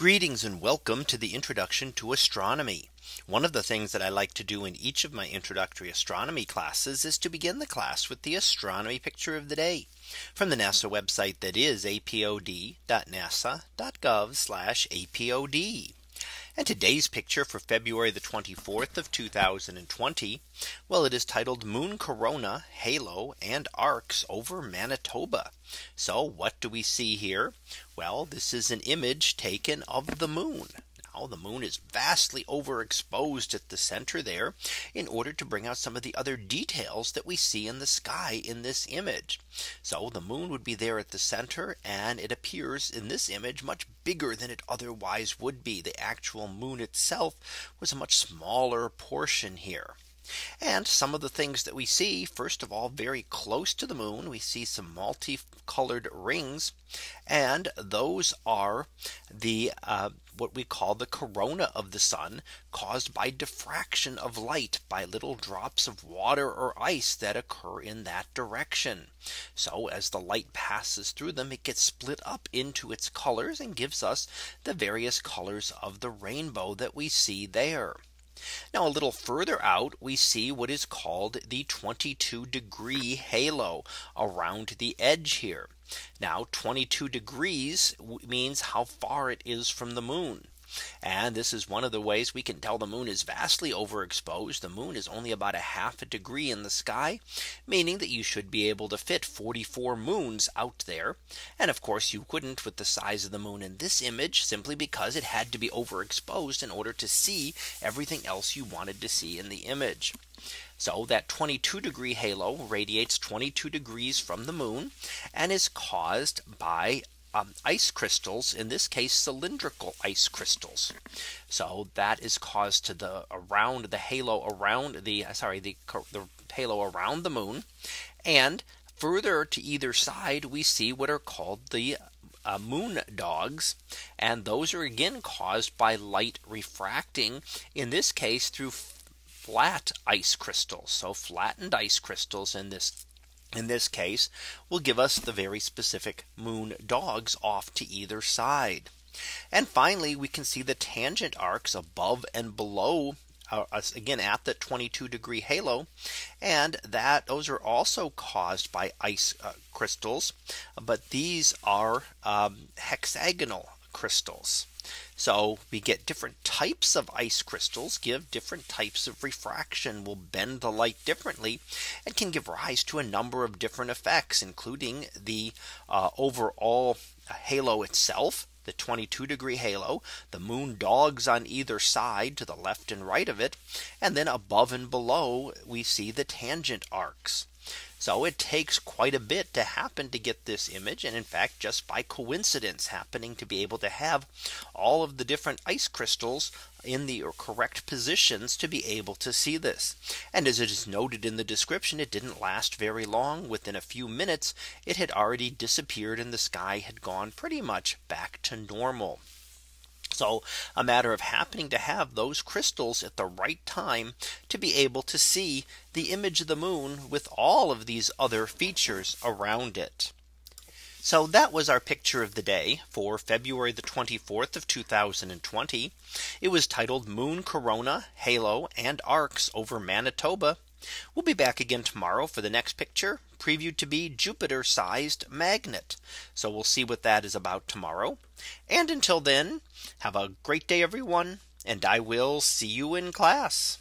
Greetings and welcome to the introduction to astronomy. One of the things that I like to do in each of my introductory astronomy classes is to begin the class with the astronomy picture of the day from the NASA website that is apod.nasa.gov apod. And today's picture for February the 24th of 2020. Well, it is titled Moon Corona, Halo and Arcs over Manitoba. So what do we see here? Well, this is an image taken of the moon. The moon is vastly overexposed at the center there in order to bring out some of the other details that we see in the sky in this image. So the moon would be there at the center and it appears in this image much bigger than it otherwise would be. The actual moon itself was a much smaller portion here. And some of the things that we see first of all very close to the moon we see some multicolored rings and those are the uh, what we call the corona of the sun caused by diffraction of light by little drops of water or ice that occur in that direction. So as the light passes through them it gets split up into its colors and gives us the various colors of the rainbow that we see there. Now a little further out we see what is called the 22 degree halo around the edge here. Now 22 degrees means how far it is from the moon. And this is one of the ways we can tell the moon is vastly overexposed. The moon is only about a half a degree in the sky, meaning that you should be able to fit 44 moons out there. And of course, you couldn't with the size of the moon in this image simply because it had to be overexposed in order to see everything else you wanted to see in the image. So that 22 degree halo radiates 22 degrees from the moon and is caused by um, ice crystals in this case cylindrical ice crystals. So that is caused to the around the halo around the uh, sorry the, the halo around the moon. And further to either side we see what are called the uh, moon dogs. And those are again caused by light refracting in this case through flat ice crystals. So flattened ice crystals in this in this case will give us the very specific moon dogs off to either side. And finally, we can see the tangent arcs above and below uh, again at the 22 degree halo and that those are also caused by ice uh, crystals but these are um, hexagonal crystals so we get different types of ice crystals give different types of refraction will bend the light differently and can give rise to a number of different effects including the uh, overall halo itself the 22 degree halo, the moon dogs on either side to the left and right of it. And then above and below we see the tangent arcs. So it takes quite a bit to happen to get this image. And in fact, just by coincidence happening to be able to have all of the different ice crystals in the correct positions to be able to see this. And as it is noted in the description, it didn't last very long. Within a few minutes, it had already disappeared and the sky had gone pretty much back to normal. So a matter of happening to have those crystals at the right time to be able to see the image of the moon with all of these other features around it. So that was our picture of the day for February the 24th of 2020. It was titled Moon Corona, Halo and Arcs over Manitoba. We'll be back again tomorrow for the next picture previewed to be Jupiter sized magnet. So we'll see what that is about tomorrow. And until then, have a great day, everyone. And I will see you in class.